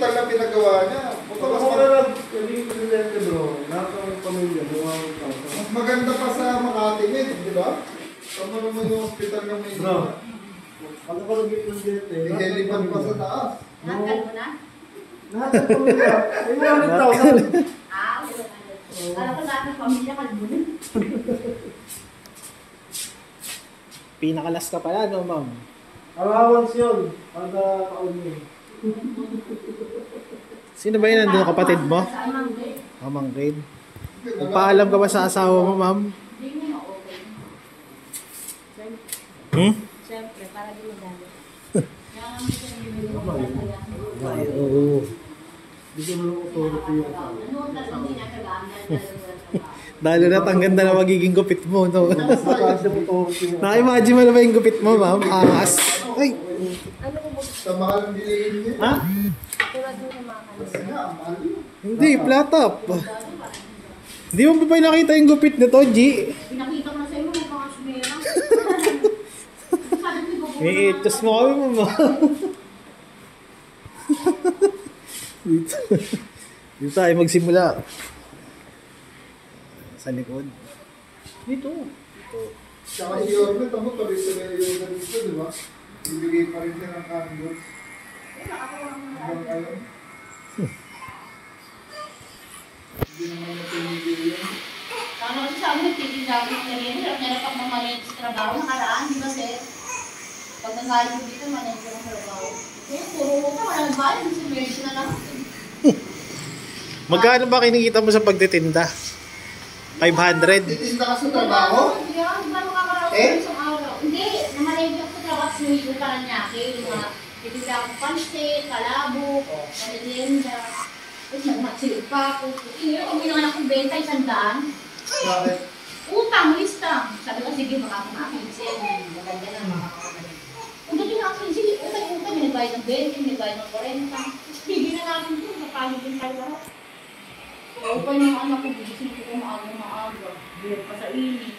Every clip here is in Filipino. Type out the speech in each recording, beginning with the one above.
hospital na pinagawa niya. Baka mas, Ako mag- na ko presidente bro. Lahat ng pamilya, bumawa ko. mas maganda pa sa Makati ngayon, di ba? Tama naman yung hospital na may Bro. Pag ako naging presidente, May helipad pa sa taas. Nakakal mo na? Lahat ng pamilya, ay 100,000. Ah, wala ka na. Kala ko lahat ng pamilya kalbo na. Pinakalas ka pala, no, ma'am? Allowance yun, kada kauni. Sino ba yun nandun, kapatid mo? Mamangkin. Nagpaalam ka ba sa asawa mo, ma'am? Hmm? Siyempre, para di hindi Ay, oo. Hindi ko naman authority yung kasama. Dahil na ang ganda na magiging gupit mo, no? Na-imagine mo na ba yung gupit mo, ma'am? Angas. Ay! Ano ko ba? Sa mahal ng bilihin niya. Ha? Ang. Hindi, flat top. Hindi mo ba nakita yung gupit nito, G? Pinakita ko na sa iyo, may mga sumera. Sabi ko, ibubuo May na itos mo kami, ma'am. dito. Dito tayo magsimula. Sa likod. Dito. Tsaka si Yorme, tamo pa rin sila yung ganito, di ba? Ibigay pa rin siya ng candle. Hanggang ngayon. Hindi naman na tumigil yan. Ano kasi sa amin, nagtitinda ako ng ganyan. Hirap na hirap ako mamalit sa trabaho. Nakaraan, di ba, sir? Pag nanggaling ko dito, manayin ko ng trabaho. Eh, puro ka, wala nang bayan. Kasi medicine na lang. Magkano ba kinikita mo sa pagtitinda? 500? Titinda ka sa trabaho? Hindi, di ba makakaraos Eh? ko isang araw? Hindi, namalayin ko sa trabaho. Ko niya. Di ba? Titinda ako pansit, kalabo, merienda. Tapos nagmaksig pa ako. Iyo, kung bilang akong benta, isang daan. Bakit? Utang, lista. Sabi ko, sige, makakamakinsin. Maganda na, makakamakin. Kung dati na ako, sige, utang, utang, may nagbayad ng 20, may nagbayad ng 40. Sige na natin ito, napagod din tayo lahat. Pa yung anak ko, bigisin ko kung maaga maaga. Biro pa sa init.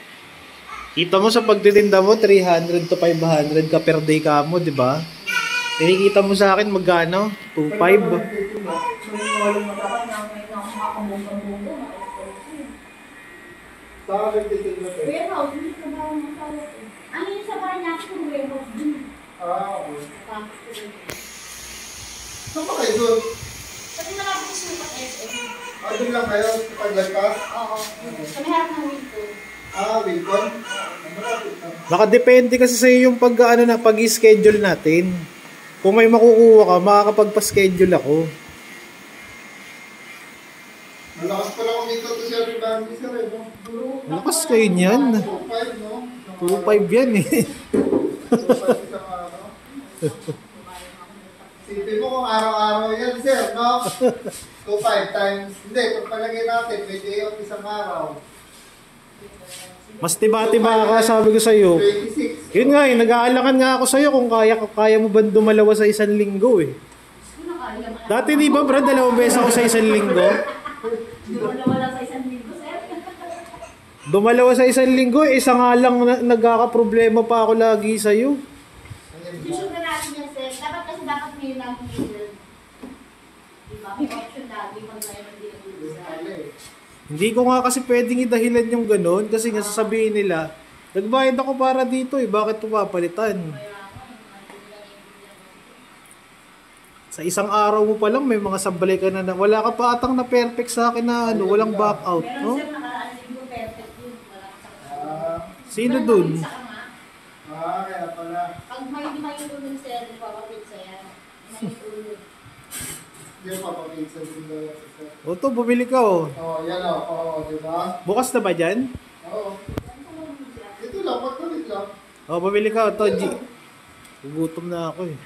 Kita mo sa pagtitinda mo, 300 to 500 ka per day ka mo, di ba? Kinikita mo sa akin magkano? 2.5? So, walang matakan na may nakakabungkang-bungkang, nakakabungkang. Sa akin titinda ka. Warehouse, hindi ko ba ang masawa ko. Ano yung sa Paranaque ko, warehouse din. Ah, okay. Saan ba kayo doon? Kasi sa SM. Ah, doon lang kayo sa paglagpas? Oo. Kami harap ng window. Ah, Wilcon? Nakadepende kasi sa yung pag ano na pag-schedule natin. Kung may makukuha ka, makakapagpa-schedule ako. Malakas pala kumita to si Harry Bambi sir eh? Malakas kayo niyan. 2.5, no? 2.5 yan eh. 2.5 isang araw. Sipin mo kung araw-araw yan, sir, no? 2.5 times, hindi, kung palagay natin, may day off isang araw. Mas tiba-tiba ka, sabi ko sa'yo. 26. Yun nga eh, nag-aalangan nga ako sa'yo kung kaya, kaya mo ba dumalawa sa isang linggo eh. Dati di ba Brad, dalawang beses ako sa isang linggo? Wala sa isang linggo, sir. Dumalawa sa isang linggo, eh, isa nga lang na, nagkakaproblema pa ako lagi sa'yo. Issue na natin yan, sir. Dapat kasi dapat may lang middle. Diba? May option lagi pag tayo hindi nag Hindi ko nga kasi pwedeng idahilan yung ganun kasi nga sasabihin nila, nagbayad ako para dito eh, bakit pupapalitan? Sa isang araw mo pa lang may mga sablay ka na, na wala ka pa atang na perfect sa akin na ano, walang back out, Meron, no? Ah, Sino dun? Ah, kaya pala. Pag may may tulong, sir, ipapapit sa yan. May tulong. Hindi mo papapinsan O to, bumili ka oh. Oo, yan o. Oo, di ba? Bukas na ba dyan? Oo. Ito lang, pagkalit lang. O, bumili ka, oh, Toji. Gugutom na ako eh.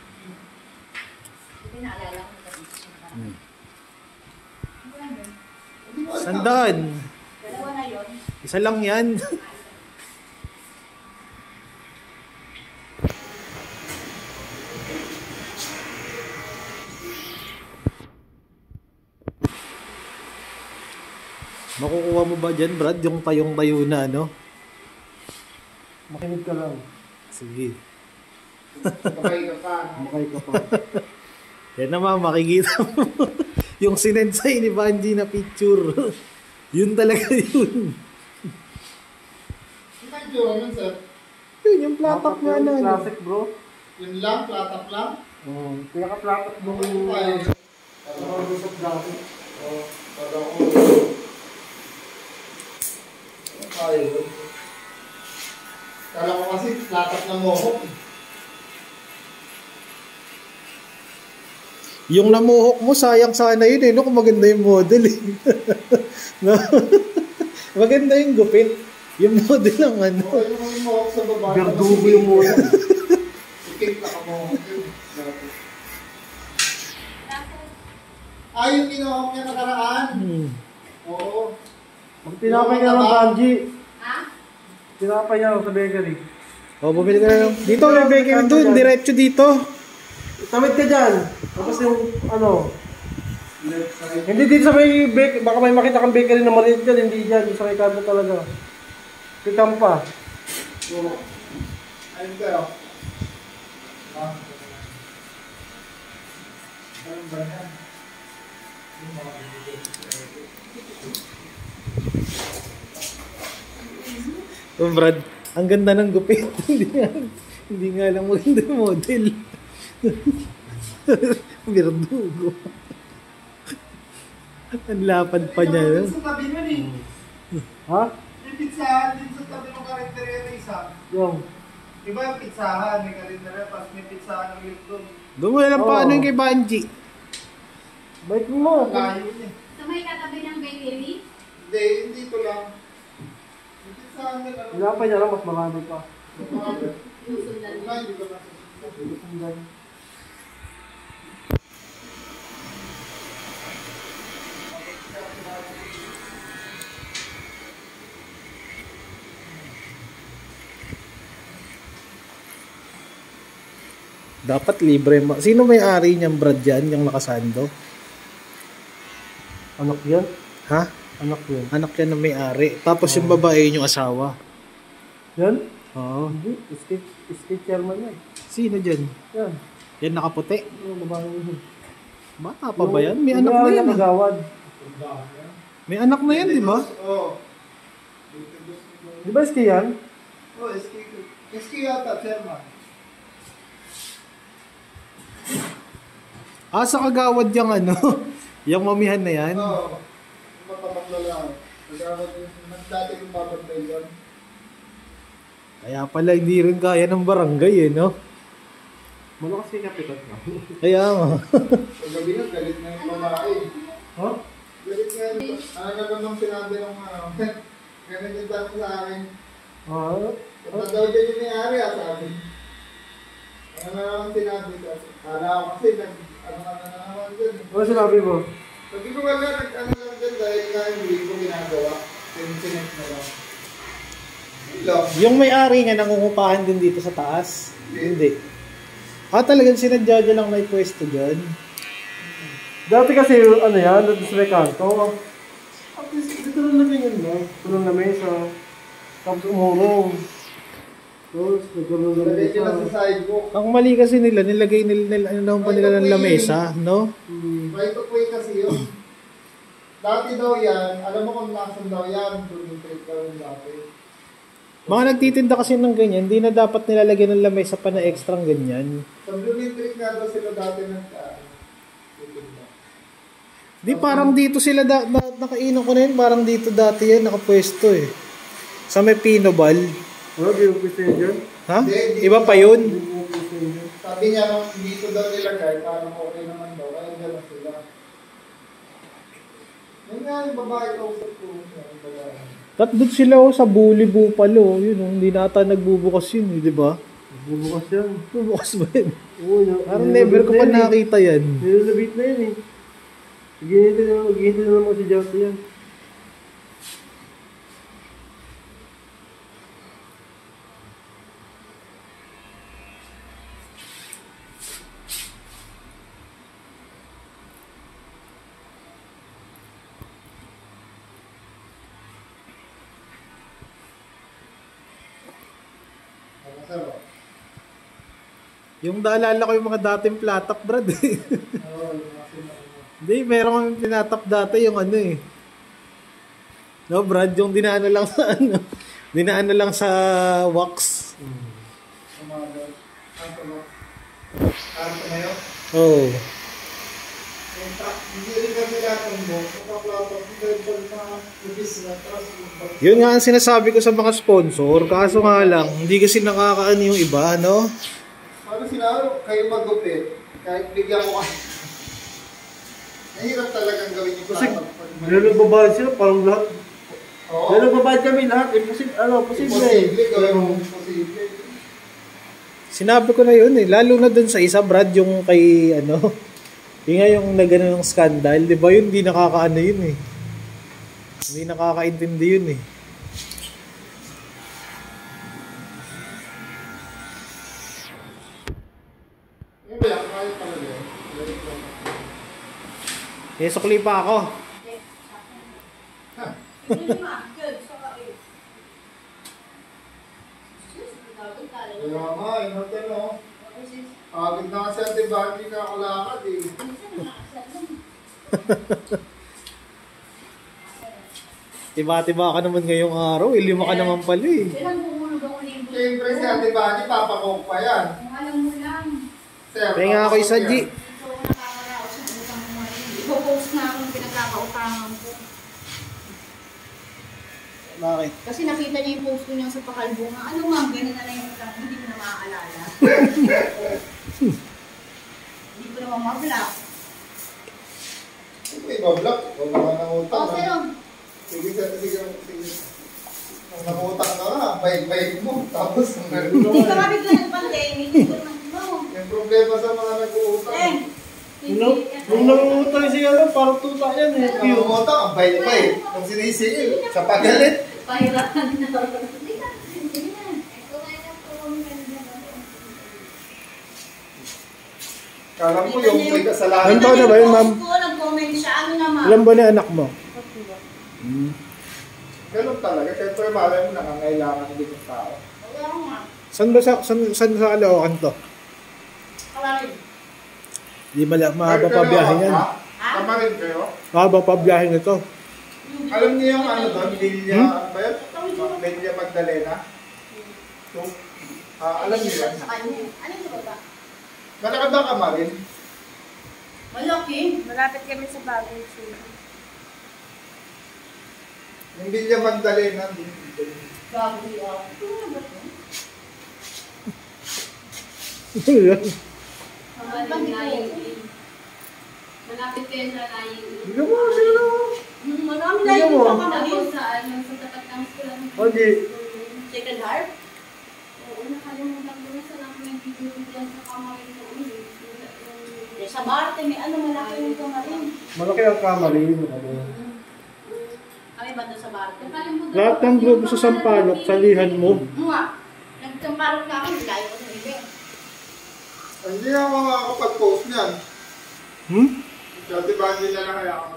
Hindi naalala ko kasi. Hmm. Sandaan. Dalawa na yun. Isa lang yan. Makukuha mo ba dyan, Brad, yung tayong-tayo na, ano? Makinig ka lang. Sige. Sabay ka pa. Makay ka pa. Yan naman, makikita mo. yung sinensay ni Banji na picture. yun talaga yun. Ano yung tsura nun, sir? Yun, yung platak nga na. ano. Classic bro. Yun lang, platak lang? Oh, pinaka-platak nung Ay, nakagusap dati. Oh, para ko. Ano kaya yun? Kala ko kasi platak na mohok. eh. Yung namuhok mo, sayang sana yun eh. No? Kung maganda yung model eh. no? maganda yung gupit. Yung model lang ano. Okay, yung mohok sa baba. Berdugo yung muna. Ikit na ka mohok yun. Dati. Ah, yung ginawa niya nakaraan. Hmm. Oo. Pag tinapay ka ng Banji, Ha? tinapay niya sa bakery. O, bumili ka na lang. Dito, may bakery doon. Diretso dito. Tawid ka dyan. Tapos yung ano, hindi dito sa may bake, baka may makita kang bakery na maliit dyan, hindi dyan, sa may kanto talaga. Pikam pa. Oo. Ayun kayo. Ah. Ano ba yan? Yung mga Oh, Brad, ang ganda ng gupit. hindi nga, hindi nga lang maganda yung model. Birdugo. ang lapad pa niya. no? Sa tabi nun eh. Ha? Yung pizzahan din sa tabi ng karinderya na isa. Yung. Iba yung pizzahan, may karinderya, tapos may pizzahan ng doon. Doon mo lang Oo. paano yung kay Banji. Bait mo. Ang layo niya. Sa may katabi ng bakery? Hindi, hindi ko lang. Nila. ano, Tinapay niya lang, mas marami pa. Yung sundan mo. Wala, hindi ko nasusunod. Dapat libre. Ma- Sino may ari niyang Brad yan, yung nakasando? Anak yan? Ha? Anak yan. Anak yan ng may ari. Tapos yung babae yung asawa. Yan? Oo. Hindi. State, state chairman yan. Sino dyan? Yan. Yan nakaputi. Yung babae yun. Bata pa ba yan? May anak na yan. ah. nakagawad. May anak na yan, di ba? Oo. Di ba ski yan? Oh, SK. SK yata, chairman. Ah, sa kagawad yung ano, yung mamihan na yan. Oo. Matabang lalaki. Nagkakaroon yung dati kong doon. Kaya pala hindi rin kaya ng barangay eh, no? Malakas kay kapitan ka. Kaya nga. Sa gabi na, galit na yung babae. Ha? Galit nga yung Ano na naman sinabi ng ano. Ganun yung tanong sa akin. Ah, Punta daw dyan yung may-ari, ah, sabi. Ano na naman sinabi ko. Kala ko kasi, nag, ano na na naman dyan. ano sinabi mo? Sabi ko wala, nag, ano lang dyan dahil nga hindi ko ginagawa. Sinet na lang. Lang. Yung may-ari nga nangungupahan din dito sa taas. Hindi. Ah, talagang sinadya niya lang may pwesto dyan. Dati kasi ano yan, doon sa may kanto. At least, dito lang namin yun, no? Tulong na mesa. Tapos umurong. Tapos, nagkaroon nila sa sidewalk. Ang mali kasi nila, nilagay nila, nila ano naman pa nila ng lamesa, no? Hmm. Right of way kasi yun. Dati daw yan, alam mo kung nasan daw yan, doon daw yung dati. Mga nagtitinda kasi ng ganyan, hindi na dapat nilalagyan ng lamesa pa na extra ganyan. Sa Blooming nga daw sila dati nag uh, Di parang dito sila, da, na, nakainom ko na yun, parang dito dati yan, nakapwesto eh. Sa may Pinobal. Ano, di mo pwede dyan? Ha? Hindi, hindi Iba pa yun? Sabi niya, nung dito daw nilagay, parang okay naman daw, kaya gano'n sila. Yun nga yung babae ko. yung babae. Tat doon sila oh, sa Bully Bupalo, yun oh, hindi nata nagbubukas yun, eh, di ba? Bubukas yan. Bubukas ba yun? Oo, yun. Parang never ko pa nakita yan. Nilulabit na yan eh. Maghihintay na, maghihintay na naman si Johnson yan. Yung naalala ko yung mga dating platak, brad eh. Hindi, meron kami tinatap dati yung ano eh. No, Brad, yung dinaan na lang sa ano. Dinaan na lang sa wax. Ba yun? Oh. Yun nga ang sinasabi ko sa mga sponsor. Kaso nga lang, hindi kasi nakakaano yung iba, no? Ano sinaro? Kayo magupit. Kahit bigyan ko kayo. Nahirap talagang gawin yung Kasi, nagbabayad sila, parang lahat. Oo. Pero nagbabayad kami lahat. Imposible, ano, posible. Imposible. Gawin mo imposible. Sinabi ko na yun eh. Lalo na dun sa isa, Brad, yung kay, ano, yung nga yung nagano ng scandal. Di ba yun, hindi nakakaano yun eh. Hindi nakakaintindi yun eh. Eh, sukli pa ako. Kaya nga, yun ang tanong. Agad na kasi ang diba, hindi ka kulakad eh. Tiba-tiba ka naman ngayong araw. Ilima ka naman pala eh. Kailan bumulog ako ng ibon? Siyempre si Ate Bani, papakok pa yan. Kung alam mo lang. Sir, Kaya nga ako isa, G. yan. Ito ako nakakaraos ng utang mo rin. Ipo-post na akong pinagkakautangan ko. Bakit? Kasi nakita niya yung post ko niya sa pakalbunga. Ano ma'am, ganun na lang yung utang, hindi ko na maaalala. hindi ko naman ma-block. Ito iba block, huwag naman ang utang. O, ah. pero, Sige, sige, sige. sige. Kung nangutang ka nga, bayad-bayad mo. Tapos, ang meron hindi ka naman. nga bigla nag-pandemic. Hindi ko naman, no. Yung problema sa mga nag-uutang. Eh, Nung, nung nangungutang siya, ano, parang tuta yan eh. Ang nangutang, ang bayad-bayad. Kung sinisigil, sa pagalit. Pahirapan na. Hindi ka, hindi na. Yung na Kala mo yung may kasalanan. Ano taon na ba yun, ma'am? Nag-comment siya. Ano naman? Alam ba ni anak mo? Ganun talaga. Siyempre, malay mo, nangangailangan din ng tao. Wala nga. Ba sa, saan, saan sa Caloocan to? Kalarin. Di mala, mahaba Kayo, pa biyahe yan. ha? Tama rin kayo? Mahaba pa biyahe nito. Alam niyo yung ano doon, Lilia, Hmm? ano ba yun? Lilia Magdalena? So, ah, alam niyo yan? Sa kanya. Ano yung baba? Nakakanda ka marin? Malaki. Malapit kami sa bagong city. Yung Lilia Magdalena, din. Bago yun. Ito na ba ito? Malapit kayo sa lying. Bigyan mo, sino? Marami na Tingnan yung mo. baka Tapos mali. sa ano, sa tapat ng school. O, di. Second heart? Oo, nakalimutan ko na sa lang may video dyan sa kamarin ko. Sa Marte, may ano malaki yung kamarin. Malaki ang kamarin. Ano. Kami ba doon sa Marte? Lahat ng grupo sa Sampalok, salihan mo. Mga, nagtamparok na ako, layo ko sa bibig. Hindi ako makakapag-post niyan. Hmm? Dati ba hindi na lang, hayaan ko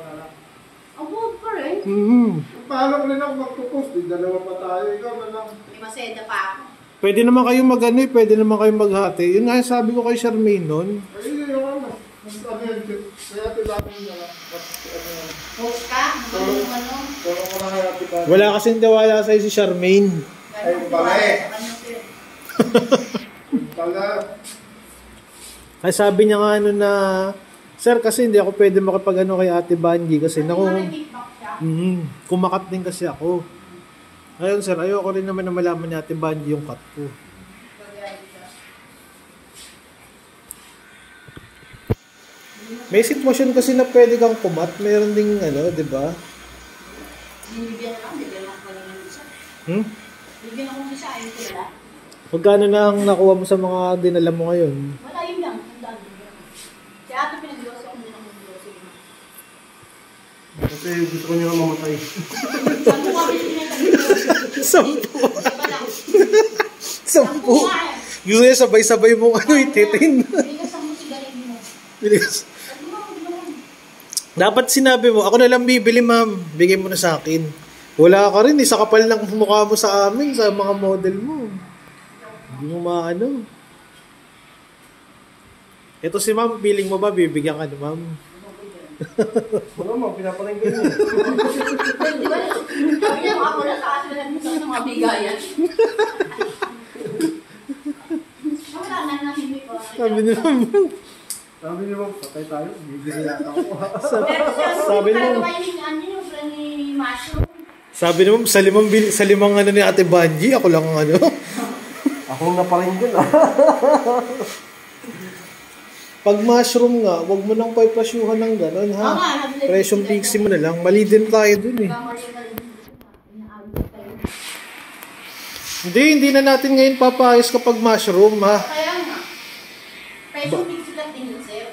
buhod ko rin. Mm-hmm. Paano rin ako magpo-post? Di dalawa pa tayo, ikaw na lang. May maseda pa ako. Pwede naman kayo mag ano eh, pwede naman kayo maghati. Yun nga yung sabi ko kay Charmaine noon. Ay, ako ano. Mas ano yun, kaya tilapan niya. Mas ano yun. Post ka? Ano yung ano? Tulong ko na kaya tilapan. Wala kasing tiwala sa'yo si Charmaine. Ay, baka eh. Tala. Kaya sabi niya nga ano na, Sir, kasi hindi ako pwede makipag ano kay Ate Banji kasi naku, mm, kumakat din kasi ako. Ngayon sir, ayoko rin naman na malaman ni Ate Banji yung cut ko. May sitwasyon kasi na pwede kang kumat, mayroon ding ano, di ba? Bibigyan lang, bibigyan ako lang ng isa. Hmm? Bibigyan ako ng isa, ayun ko. Magkano na ang nakuha mo sa mga dinala mo ngayon? Wala yun lang. Ang dami bibigyan ko. Si ate pinag-iwas ako muna ng mag-iwas. Kasi gusto ko niya mamatay. Saan? Sampu. Iba lang. Sampu. Sampu. Gusto niya sabay-sabay mong ano, ititin. Bigas ang musigarin mo. Lang. Dapat sinabi mo, ako na lang bibili ma'am, bigay mo na sa akin. Wala ka rin, isa kapal ng mukha mo sa amin, sa mga model mo. Hindi mo maano. Ito si ma'am, feeling mo ba, bibigyan ka ni ma'am? Wala mo, pinapalengke niya. Di ba? Sabi niya, ako na sa atin na ng mga bigayan. Wala na nahimik ko. Sabi ni ma'am. Sabi niyo, patay tayo, bibili yata ako. Sabi mo- ba yung ano? Sabi ni ma'am, sa limang, bil- sa limang ano ni Ate Banji, ako lang ang ano. Ako na palengke ah. Pag mushroom nga, wag mo nang paipasyuhan ng gano'n, ha? Oo nga, nabili- Presyong pixie mo na lang. Mali din tayo dun eh. Hindi, hindi na natin ngayon papayos kapag mushroom, ha? Kaya nga. Presyo lang din yun, sir.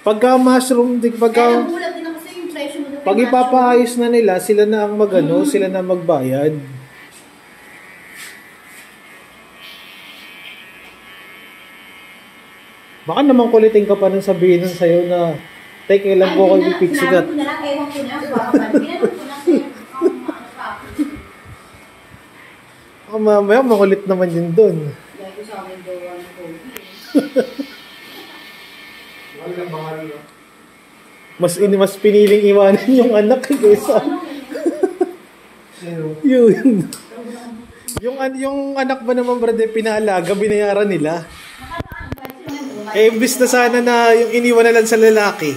Pagka mushroom, di, Kaya pagka, nagulat din ako sa yung presyo mo. pag ipapaayos na nila, sila na ang magano, sila na magbayad. Baka naman kulitin ka pa nang sabihin nun sa'yo na, Tek, ilan po kayo pixie Sinabi cut? ko na lang, ewan ko na, baka ba, pinanong ko na ano pa ako. Baka mamaya makulit naman yun dun. Dahil ko sa akin ano ko. Mahal na. Mas, ini mas piniling iwanan yung anak eh, kaysa yun. yung, yung anak ba naman, brother, pinaalaga, binayaran nila. Eh, imbis na sana na yung iniwan na lang sa lalaki.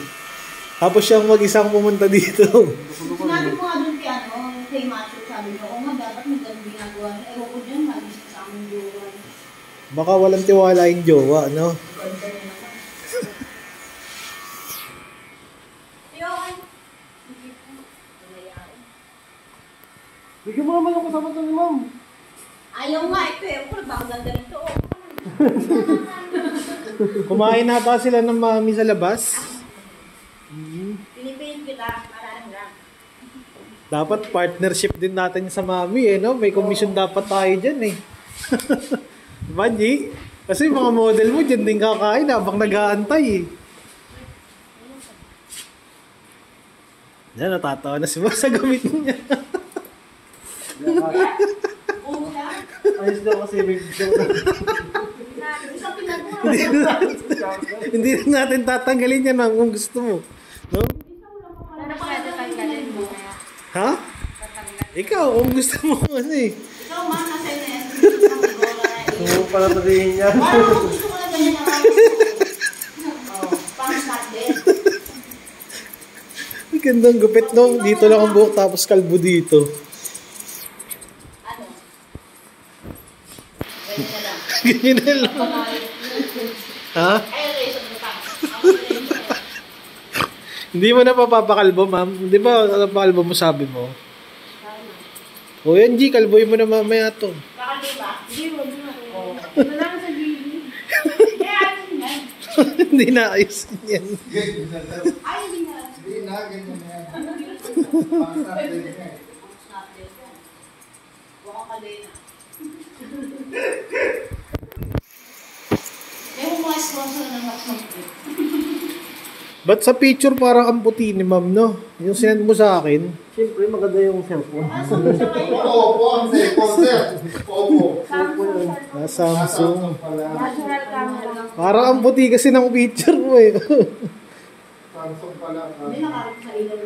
Tapos siyang mag-isang pumunta dito. Sinabi ko nga dun kay ano, kay Macho, sabi ko, o nga, dapat may ganun ginagawa. Ewan ko dyan, malis sa aming jowa. Baka walang tiwala yung jowa, no? Ako. Bigyan mo naman yung kasama to ni ma'am. Ayaw nga, ito eh. Ako, baka ganda nito. Kumain na ba sila ng mami sa labas? Pinipilit kita, para lang lang. Dapat partnership din natin sa mami, eh, no? May commission dapat tayo dyan, eh. Banji, kasi mga model mo dyan din kakain habang nag-aantay, eh. Yan, natatawa na si Boss sa gamit niya. Ayos daw kasi may Isang pinagawa. Hindi na natin tatanggalin yan ma'am, kung gusto mo. No? Ano pa tatanggalin mo? Ha? Ikaw, kung gusto mo ano eh. Ikaw, ma, nasa na yan. Na. Gusto mo pala sabihin yan. Parang kung gusto ko na ganyan Oh. Ang gandang gupit no. Dito lang ang buhok tapos kalbo dito. Ano? Ganyan na lang. Ganyan na lang. Ha? Mo. Hindi mo na papapakalbo, ma'am. Di ba napakalbo mo sabi mo? O yan, G, kalboy mo na mamaya to. Baka di ba? Hindi, wag na. Wala ka sa gilid. Kaya ano yan? Hindi na ayos yan. Na. Ay, hindi na. Hindi na, ganyan na yan. Pang-start din eh. Snap din yan. Baka kadena. May mga sponsor ng mag-trip. Ba't sa picture parang ang puti ni ma'am, no? Yung sinend mo sa akin. Siyempre maganda yung cellphone. Ah. Opo, ang cellphone, sir. Opo. Samsung. Ah, Samsung. Natural camera. Parang ang puti kasi ng picture mo eh. Samsung pala. Hindi nakarap sa ilaw.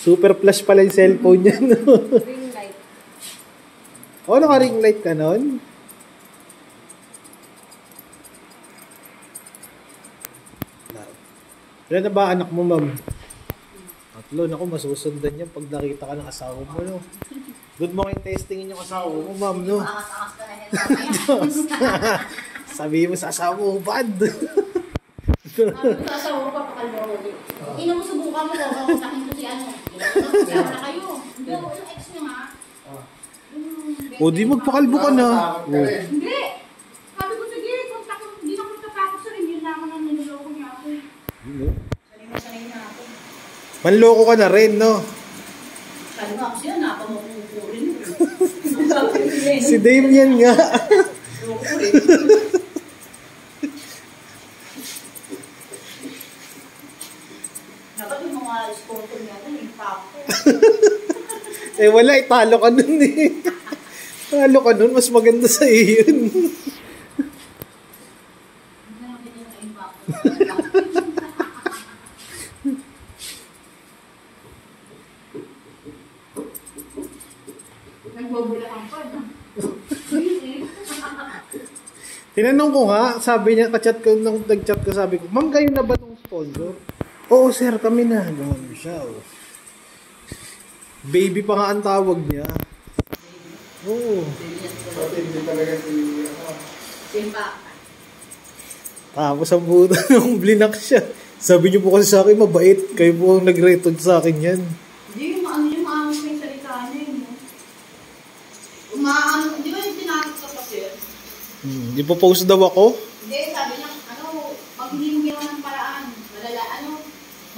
Super flash pala yung cellphone niya, no? Ring light. O, naka-ring light ka nun? Ilan na ba anak mo, ma'am? Tatlo. Naku, masusundan yan pag nakita ka ng asawa mo, no? Good mo kayo testingin yung asawa mo, ma'am, no? Sabi mo sa asawa mo, bad. Sabi sa asawa ko, papakalbo ko ulit. Ina mo subukan mo, kung sa akin ko si ano. Ina na kayo. Hindi ako yung ex ha. Yung- o, di magpakalbo ka na. Nakakatakot ka rin. Hindi. Sabi ko, sige, kontak ko. Hindi na ko tatakot sa rin. Yun lang ang niloloko niya ako. eh. Sanay na sanay na ako. Manloko ka na rin, no? Sabi nga. Sabi ko yun. Si Damien nga. Dapat yung mga sponsor niya yung papo. eh, wala, italo ka nun eh. Talo ka nun, mas maganda sa iyo yun. Bumulakan pa na. Tinanong ko nga, sabi niya, kachat ko, nung nag-chat ko, sabi ko, ma'am, kayo na ba itong sponsor? Oo, sir, kami na. Ganun siya, oh. Baby pa nga ang tawag niya. Oo. Matindi talaga si Simba. Tapos ang buta nung blinak siya. Sabi niyo po kasi sa akin, mabait. Kayo po ang nag sa akin yan. Hmm. Di po post daw ako? Hindi, sabi niya, ano, pag hindi mo ginawa ng paraan, malala, ano,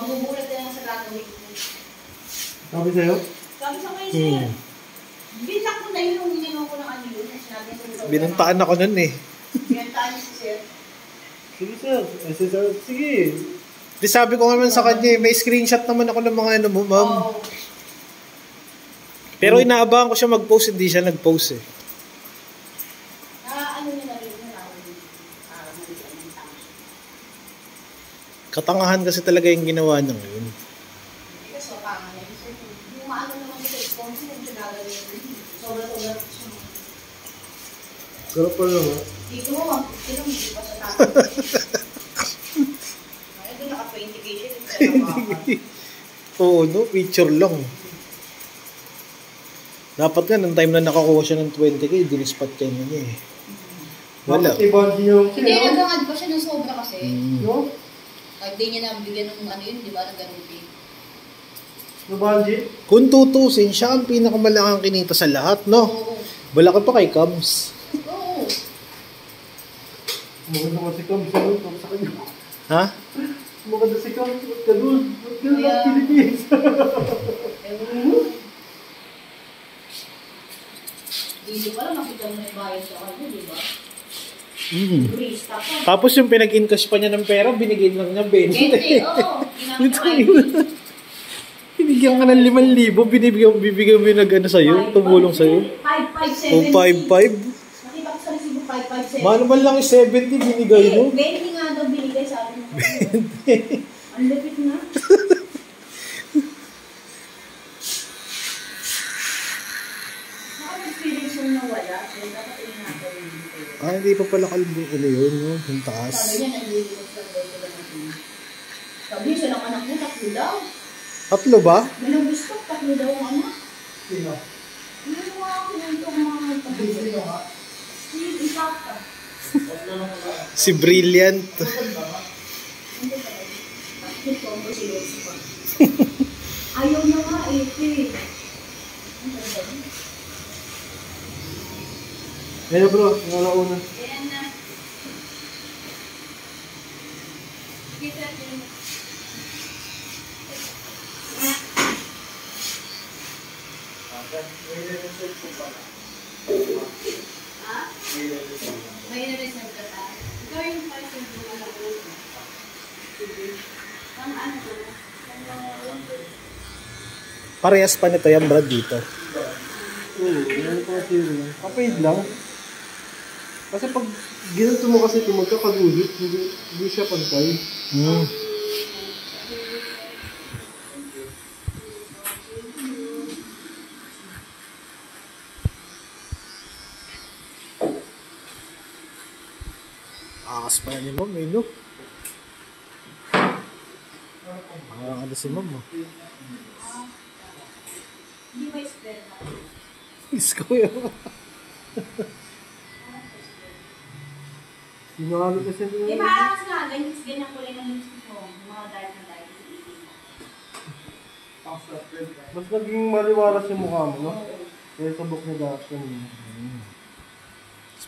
magugulat ka lang sa gagawin mo. Sabi sa'yo? Sabi sa kayo, Hmm. sir, binak mo na yun yung ginagawa ko ng ano yun, sinabi ko sa Binantaan ako nun eh. Binantaan si sir. Sige sir. Eh, si sir, sige. Di sabi ko naman sa kanya, eh, may screenshot naman ako ng mga ano mo, ma'am. Oo. Pero inaabahan ko siya mag-post, hindi siya nag-post eh. Na ano niya na rin, na ako ah, maliit ang tao. Katangahan kasi talaga yung ginawa niya ngayon. Hindi ka so, pangan na yun. Sarap pa naman. Dito mo, sino hindi pa sa tao. Ay, doon naka-20 k siya, Oo, no? Picture lang. Dapat nga, nung time na nakakuha siya ng 20k, dinispat kayo na niya eh. Wala. Bakit iba din yung Hindi, siya? nagangad pa siya ng sobra kasi. Mm. No? Pag di niya nabigyan ng ano yun, di ba, ng ganun din. No, Banji? Kung tutusin, siya ang pinakamalaking kinita sa lahat, no? Oo. Wala ka pa kay Cubs. Oo. Maganda nga si. Sabi ko sa kanya. Ha? Maganda si Cam. Ba't ka doon? Ba't ka doon? Kaya- Philippines? Ewan mo. Dito pala makita mo na yung bayad sa kanya, di ba? Mm. Turista. Tapos yung pinag-encash pa niya ng pera, binigay lang niya 20. Gente, oo. Binigyan ka ng 5,000, binibigyan, bibigyan mo yung nag-ano sa'yo, tumulong sa'yo. 5,570. O 5,500. Nakita ko sa resibo 5,570. Mano man lang yung 70, binigay mo. 20 nga daw binigay sa akin. Ang lupit na. Ah, hindi pa pala kalbo. Ano yun, no? Yung taas. Sabi niya, naglilipas lang daw sila natin. Sabi niya, siya lang anak niya, tatlo daw. Tatlo ba? May gusto, tatlo daw ang anak. sino? Ano yung mga kinento ang mga tatlo? Sino nga? Tatlo lang wala. Si Brilliant. Maganda nga. Hindi pa rin. Bakit ko si Losi pa? Ayaw niya nga eh, eh. Ang Ayun bro, yung alauna. Ayan na. Kita din. May research ko pala. Ha? May ko. Na-reserve ka ta? Ikaw yung person mo na. Pang ano to? Parehas pa nito yan, Brad, dito. Oo, pa kasi yun. Kapaid lang. Kasi pag ginanto mo kasi ito magkakaguhit, hindi, hindi siya pantay. Hmm. Akas pa yan ni Ma'am, eh, no? Parang ano si Ma'am, oh. Hindi may spell na. Isko yun. Sinalo kasi Di nila. ba, alas nga, ganyan, ganyan kulay ng lipstick mo. Yung mga dark na dark. Mas naging maliwalas yung mukha mo, no? Kaya sa book na dati. Tapos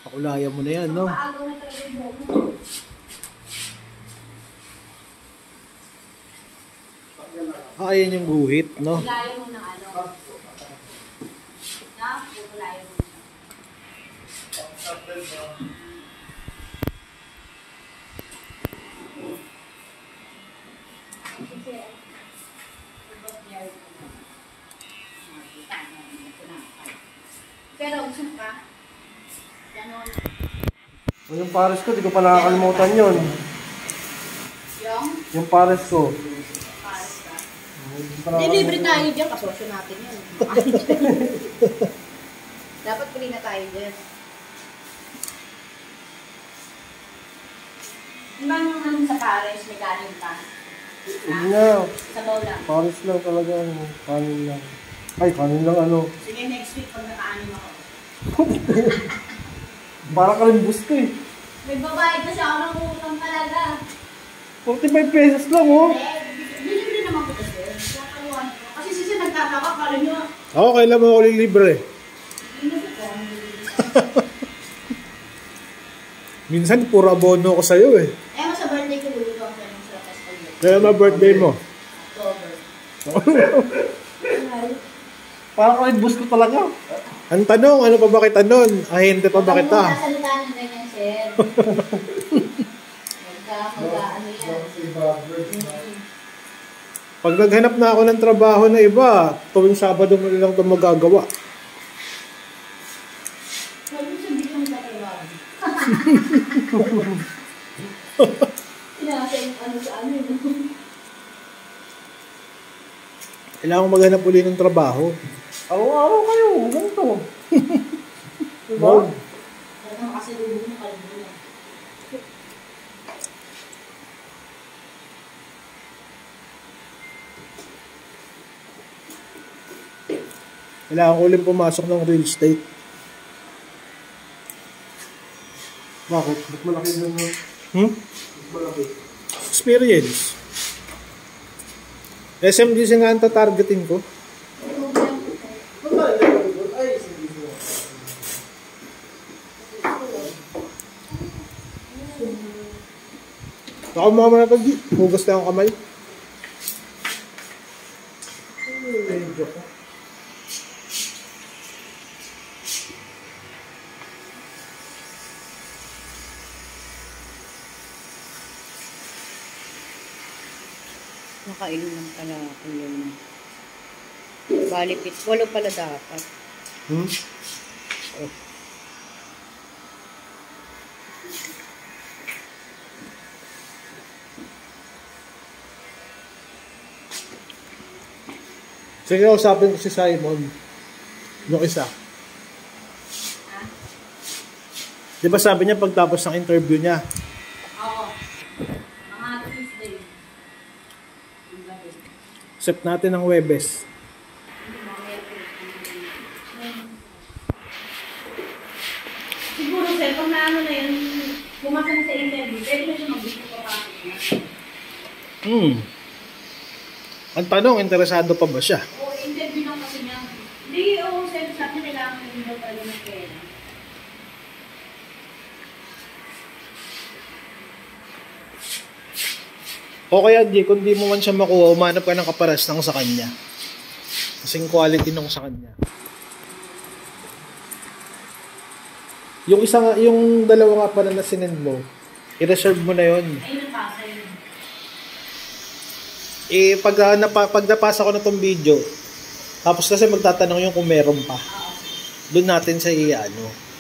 pakulayan mo na yan, no? Paagaw na talaga yung buhok mo. Ah, ayan yung guhit, no? Kulayan mo ng ano. Na, kulayan mo. Pang-started ka. Kasi, abot niya rin na. Makita mo, hindi ko na. Pero, gusto ka? Ganon. O yung pares ko, di ko pa nakakalimutan yun. Yung, Yung pares ko. pares ka. Delivery tayo dyan, kasosyo natin yan. Dapat pili na tayo dyan. Ibang sa pares, may kanin pa. Hindi na. Sa bowl lang. Paris lang talaga. ano, Kanin lang. Ay, kanin lang ano. Sige, next week pag nakaanin ako. Para ka rin boost ko eh. May babayad kasi ako ng utang talaga. 45 pesos lang oh. Eh, Libre naman ko kasi. Kasi sisi nagtataka, kala nyo, Ako, kailan mo ako libre? Minsan, puro abono ko sa'yo eh. Eh, mo sa birthday ko, luluto ako sa inyo sa Kaya ma birthday mo. October. Para ka rin boost ko talaga. Ang tanong, ano pa ba kita nun? Ahente pa ba kita? Huwag mo sasalita ng ganyan, sir. Yan. Na. Pag naghanap na ako ng trabaho na iba, tuwing Sabado mo lang ito magagawa. Huwag mo sabihin sa yun. Kailangan ko maghanap uli ng trabaho. Araw-araw kayo. Ganito. diba? Wow. Kailangan ko ulit pumasok ng real estate. Bakit? Ba't malaki yun? Hmm? Malaki? Experience. SMGC nga ang tatargetin ko. Ba't ba hindi ko Ay, sige mo. Baka mo naman ito, G. Hugas na akong kamay. Medyo ko. Nakainom lang pala ako yun. Bali, pit. Walo pala dapat. Hmm? Sige, usapin ko si Simon. Yung isa. Di ba sabi niya pagtapos ng interview niya, Oo. Mga Tuesday. Set natin ng Webes. Sir, pag naano na yun, pumasa na sa interview, pwede na siya mag-gusto pa pa. Hmm. Ang tanong, interesado pa ba siya? O, interview lang kasi niya. Hindi, oo, sir, sabi niya kailangan din daw talaga ng pera. O kaya di, kung di mo man siya makuha, umanap ka ng kaparas ng sa kanya. Kasing quality nung sa kanya. Yung isa nga, yung dalawa nga pala na sinend mo, i-reserve mo na yun. Eh, pag, ah, napa, pag napasa ko na tong video, tapos kasi magtatanong yung kung meron pa. Doon natin sa ano.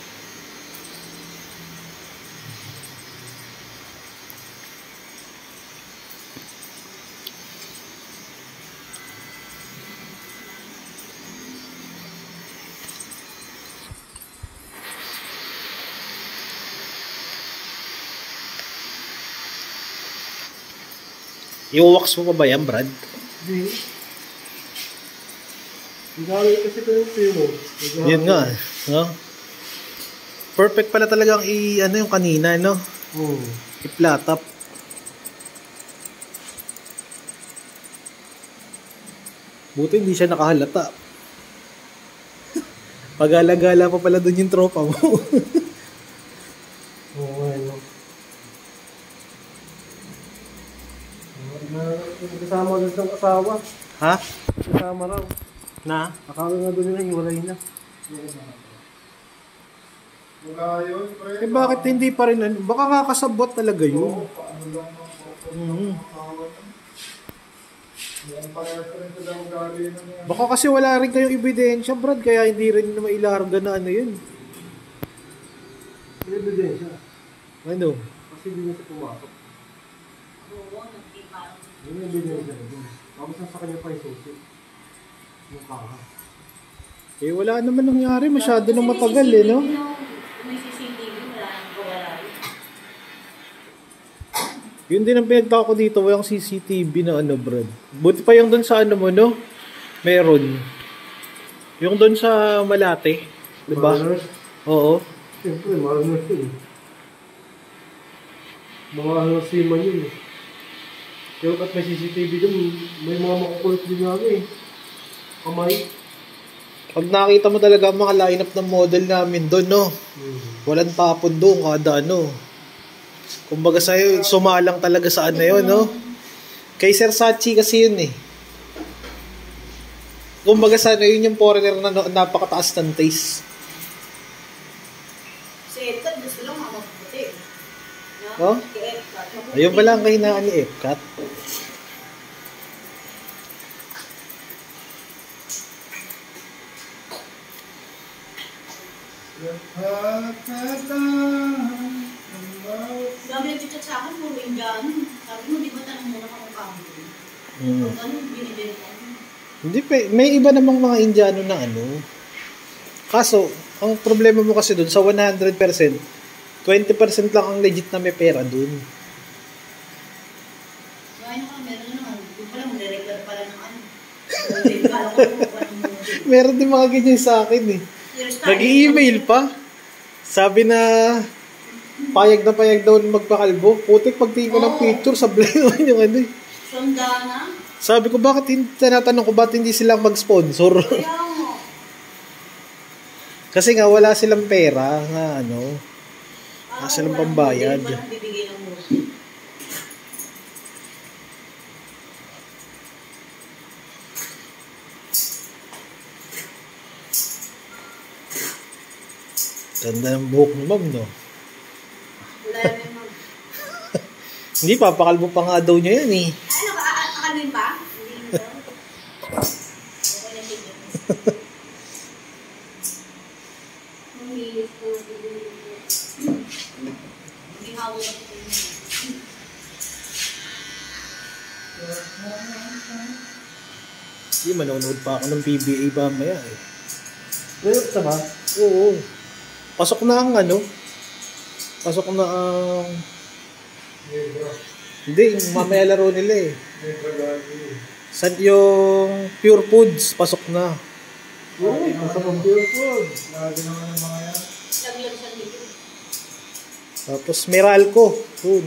I-wax mo pa ba yan, Brad? Hindi. Ang galing kasi ito yung pino. Yun nga. No? Perfect pala talagang i ano yung kanina, no? Hmm. I-flat up. Buti hindi siya nakahalata. Pag-alagala pa pala dun yung tropa mo. Oo, nga, no. Na, kasama doon ng asawa. ha? Kasama raw. Na? Akala nga doon nila, hiwalay na. Wala yun, pre. Eh bakit hindi pa rin? ano? Baka kakasabot talaga yun. Paano lang Mhm. Yan. Baka kasi wala rin kayong ebidensya, Brad, kaya hindi rin na mailarga na ano yun. May ebidensya. Ano? Kasi hindi na siya pumasok. Oo, nagtipa. Yun yung ebidensya. Tapos nasa kanya pa yung susi. Yung kaha. Eh wala naman nangyari, masyado na matagal eh, no? Nang. Yun din ang pinagtaka ko dito, walang CCTV na ano, Brad. Buti pa yung doon sa ano mo, no? Meron. Yung doon sa Malate. Di ba? Mariners? Oo. Siyempre, mariners yun. Mga ano, yun eh. Pero kahit may CCTV dun, may mga makukulit din nga eh. Kamay. Pag nakita mo talaga ang mga lineup ng model namin doon, no? Walang tapon doon kada ano. Kumbaga sa'yo, sumalang talaga sa ano yun, no? Kay Sir Sachi kasi yun eh. Kumbaga sa ano, yun yung foreigner na na- napakataas ng taste. Si Edgar, gusto lang mga maputi. No? Oh? Ayun pala ang kahinaan ni Epcat. Dami nag-chat sa akin, puro Indian. Sabi mo, di ba tanong muna ka kung kamo? Mm. Ano. Hindi pa, may iba namang mga Indiano na ano. Kaso, ang problema mo kasi dun, sa 100%, 20% lang ang legit na may pera dun. So, ayun ka, meron na naman. Yung pala, magre-regular pala ng ano. Model. Kala ko kung anong model. Meron din mga ganyan sa akin eh. Nag-email pa. Sabi na, payag na payag daw magpakalbo. Putik, pagtingin ko ng Oo. picture, sablay naman yung ano eh. Sundana. Sabi ko, bakit hindi, tinatanong ko, ba't hindi silang mag-sponsor? Kasi nga, wala silang pera nga ano. Ah, Nasa ng walang pambayad. bibigay ng Ganda ng buhok ni ma'am, no? Hindi, papakalbo pa nga daw niya yan eh. Ano ka? Akakalmin ba? Hindi. Hindi manonood pa ako ng PBA mamaya eh. Ngayon, sa ba? Oo. Pasok na ang ano. Pasok na ang... Hindi, mamaya laro nila eh. San yung Pure Foods, pasok na. Oo, nasa computer food. Lagi naman yung mga yan. Tapos Meralco. Yun.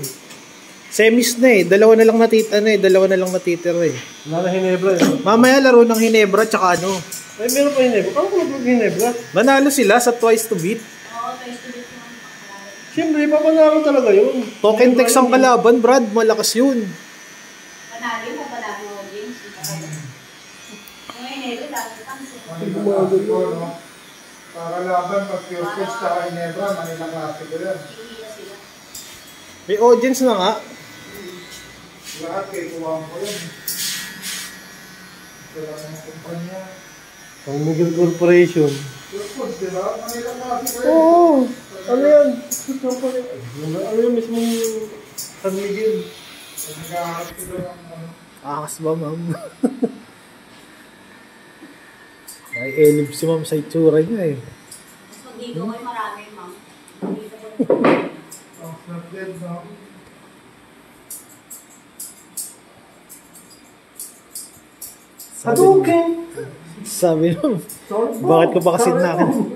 Semis na eh. Dalawa na lang natitira ano eh. Dalawa na lang natitira eh. Wala na Hinebra eh. Mamaya laro ng Hinebra tsaka ano. Ay, meron pa Hinebra. Paano ko nag Hinebra? Manalo sila sa twice to beat. Oo, tayo sa likod ng pakakalala. Siyempre, papanalo talaga yun. Token text ang kalaban, Brad. Malakas yun. Panalo mo, panalo mo, James. Ngayon, ito, dami pang Manila ko, no? Kakalaban, pag pure fish, tsaka Inebra, Manila Classic ko sila. May audience na nga. Lahat kay kuwang ko yan. Wala namang kumpanya. Ang Miguel Corporation. Oo! Ano yan? Ano yan mismo San Miguel? Ano, Akas ba, ma'am? Ay, elib si ma'am sa itsura niya eh. Mas dito kayo marami, ma'am. Hadouken! Sabi nung, Sorry po. bakit ko ba kasi nakin? po.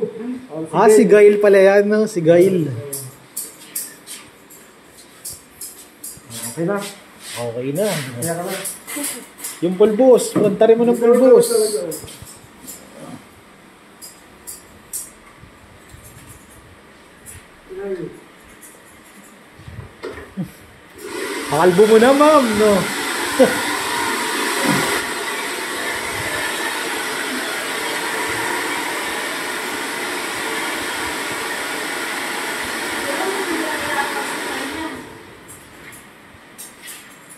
Oh, Ah, si Gail pala yan, no? Si Gail. Okay na. Okay na. Kaya ka na. Yung pulbos, magtari mo ng pulbos. Pakalbo mo na, ma'am, no?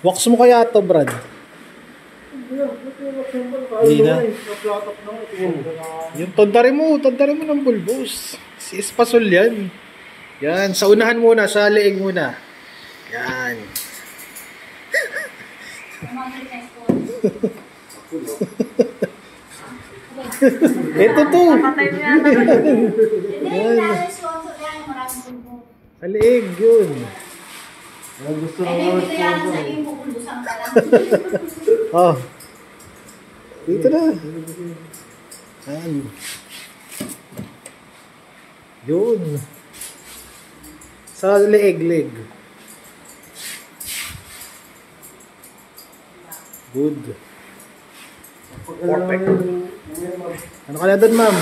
Wax mo kaya to, Brad. Hindi na. Yung tondari mo, tondari mo ng bulbos. Si Espasol yan. Yan, sa unahan muna, sa leeg muna. Yan. Ito to. Yan. Sa leeg, yun. Ang gusto Eh, ng may mga kailangan sa iyo, pupulusan ka lang. Oh. Dito na. Ayan. Yun. Sa leeg-leg. Good. Perfect. Ano ka na doon, ma'am?